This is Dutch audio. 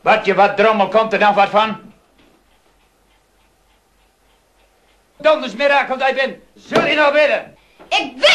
Wat je wat drommel komt er dan wat van? Donders mirakel dat je bent. Zul je nou willen? Ik wil.